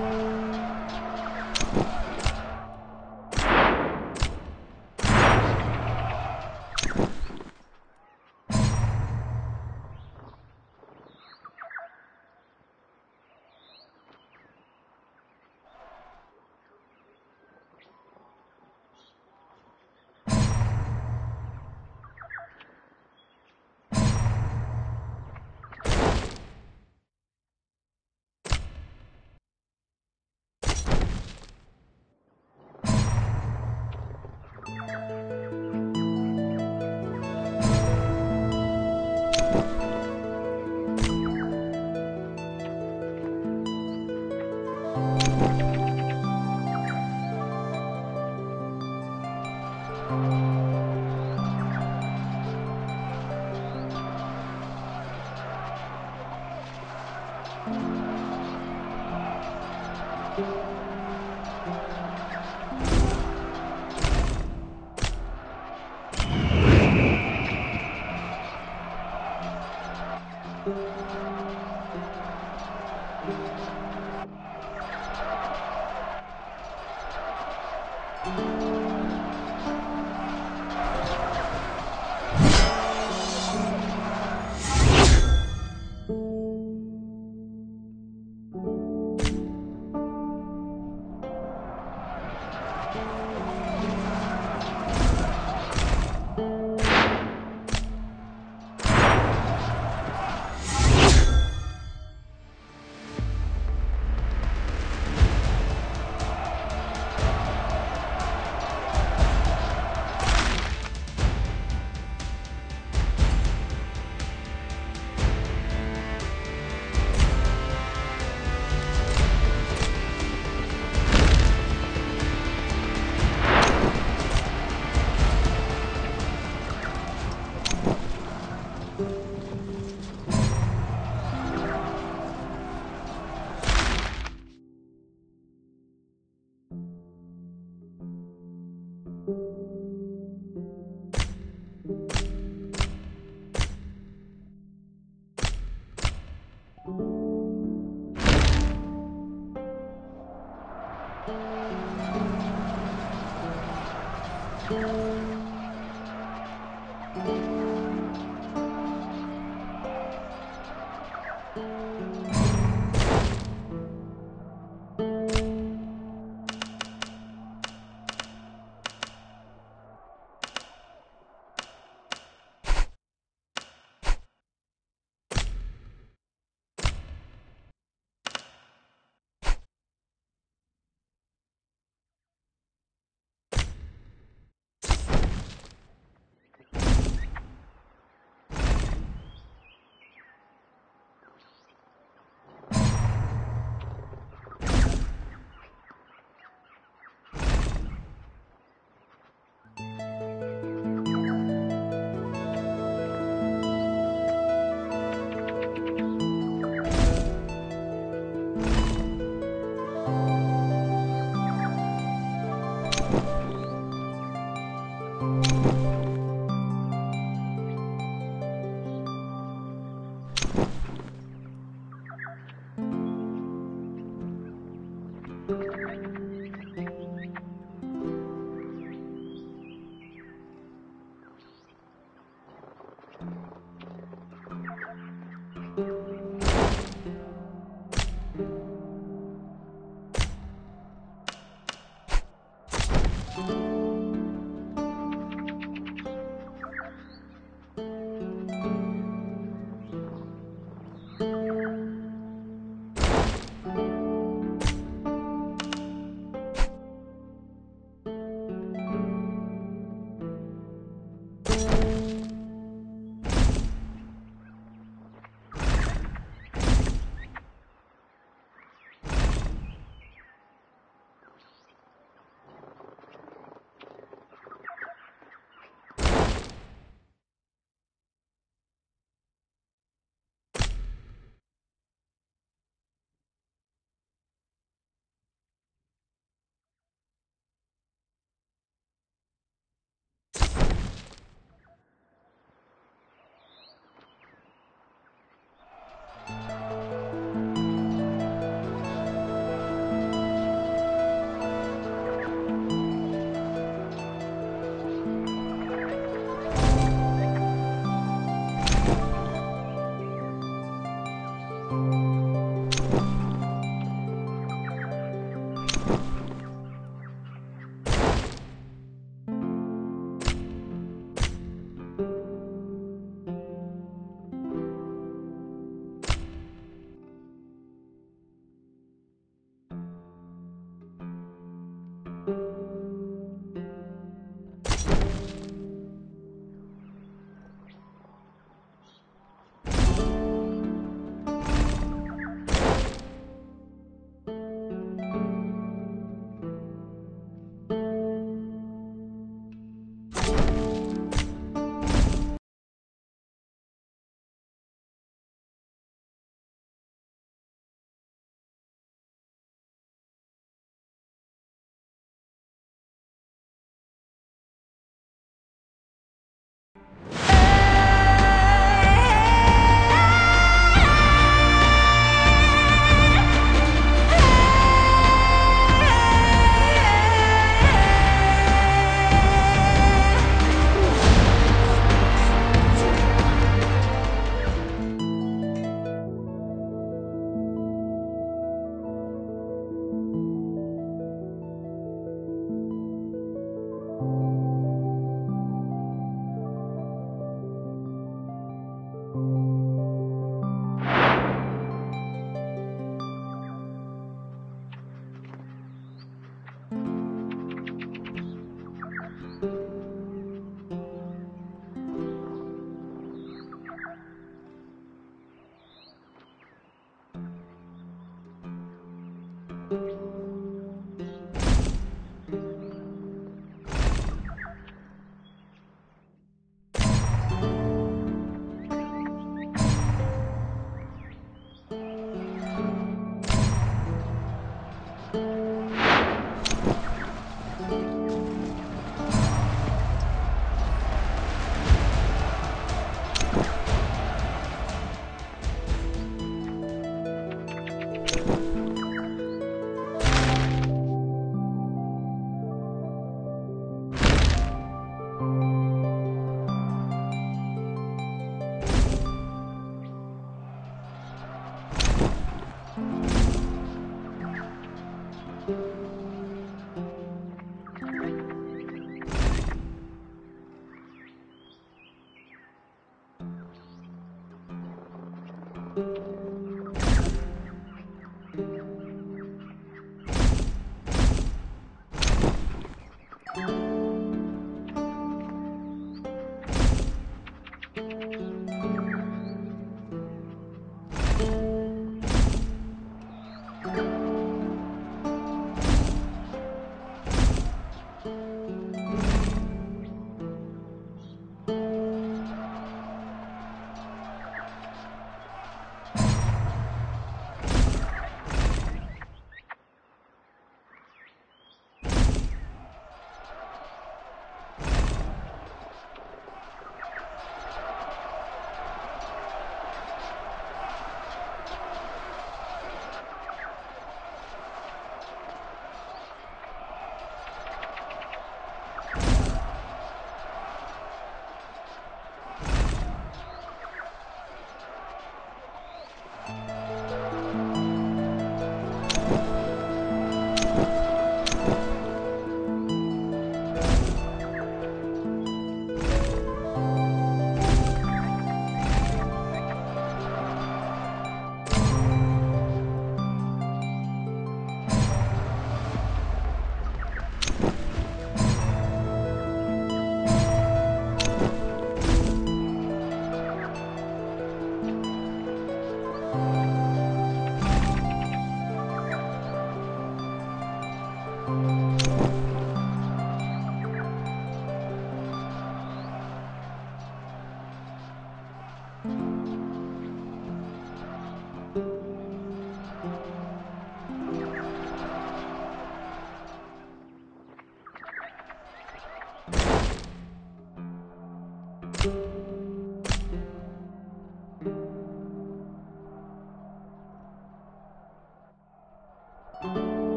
Bye.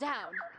Down.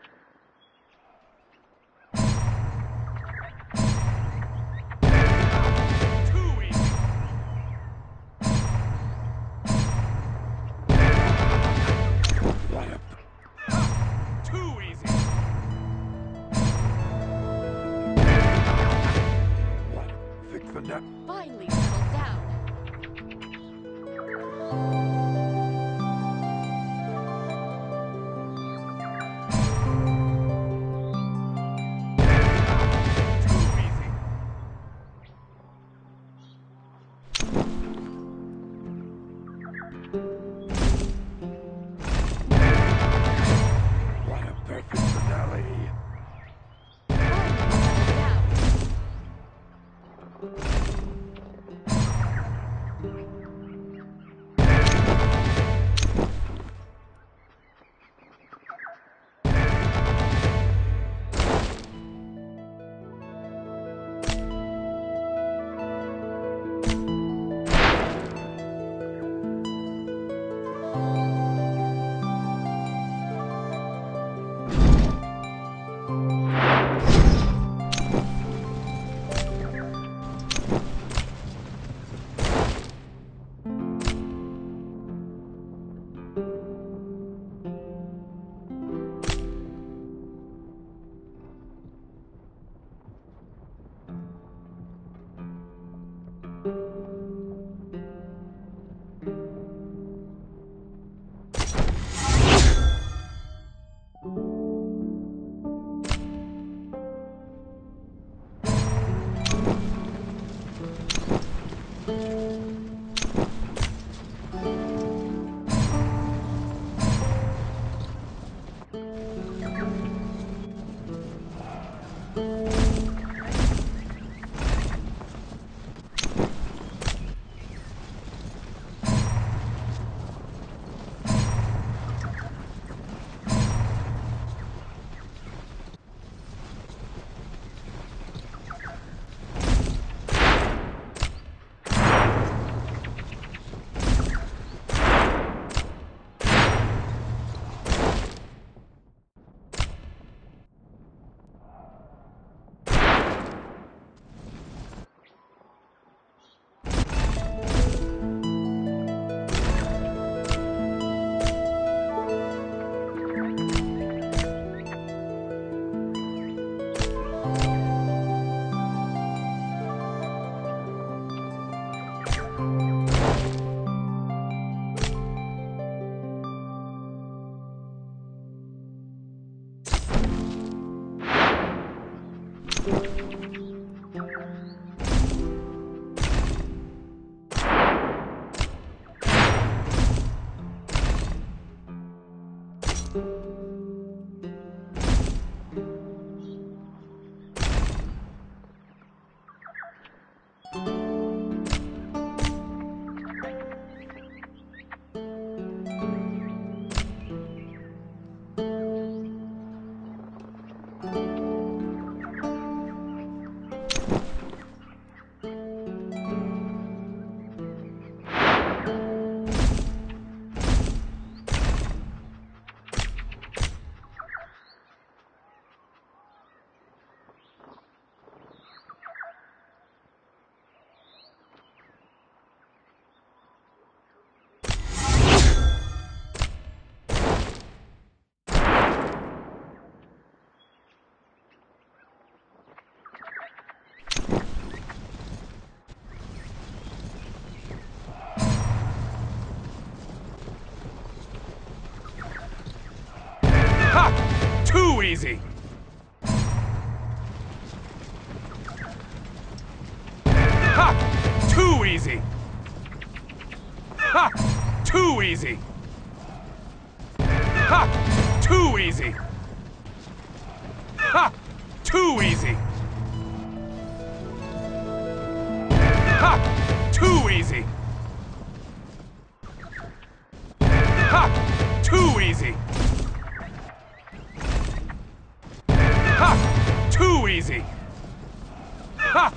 Ha!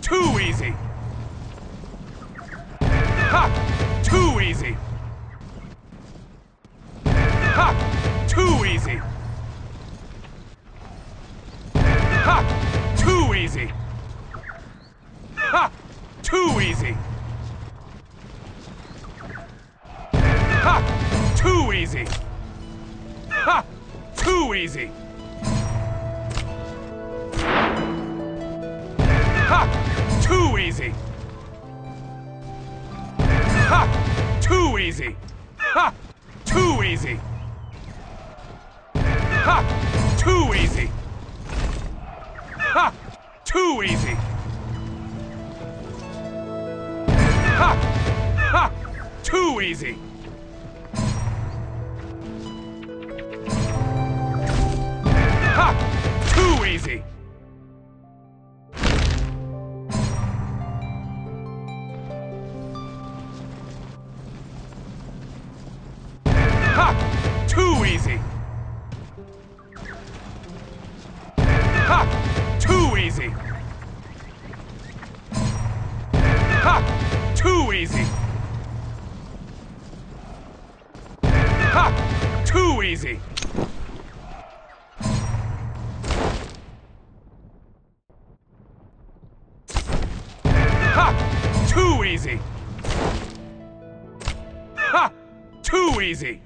Too easy. Ha! Too easy. Ha! Too easy! Ha! Too easy!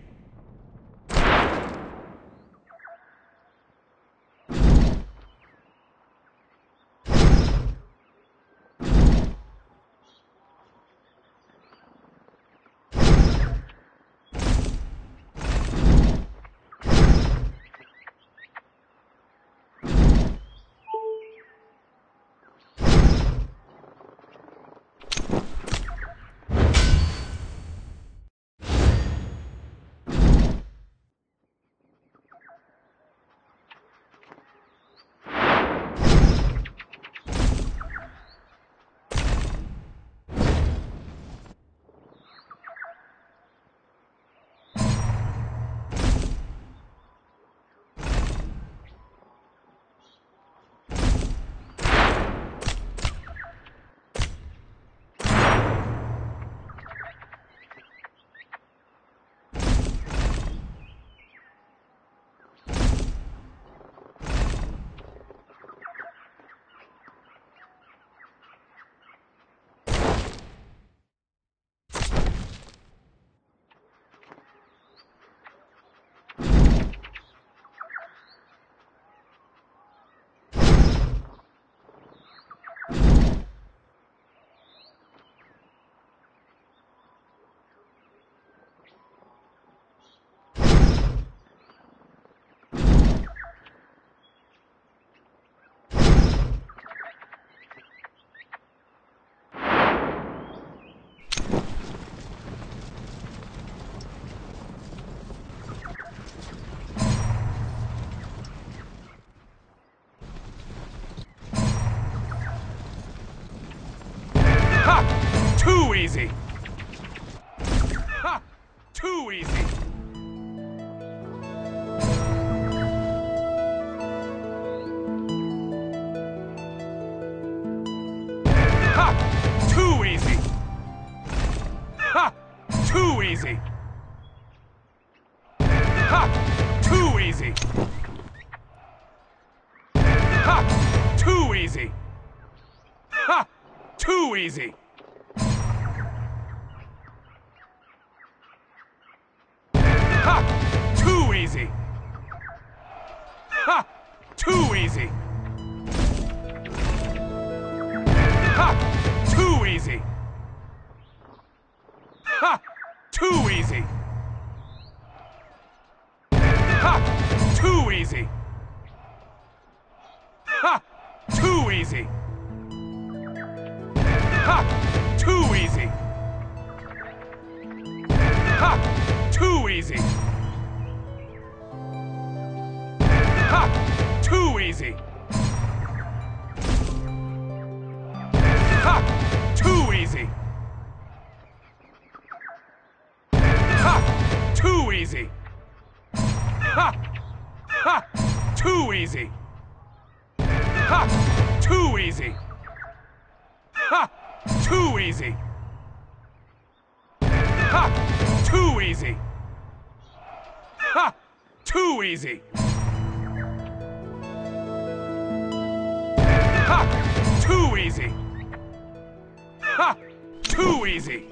easy. Ha! Too easy. Ha! Too easy. Ha! Ha! Too easy. Ha! Too easy. Ha! Too easy. Ha! Too easy. Ha! Too easy. Ha! Too easy! Ha! Too easy!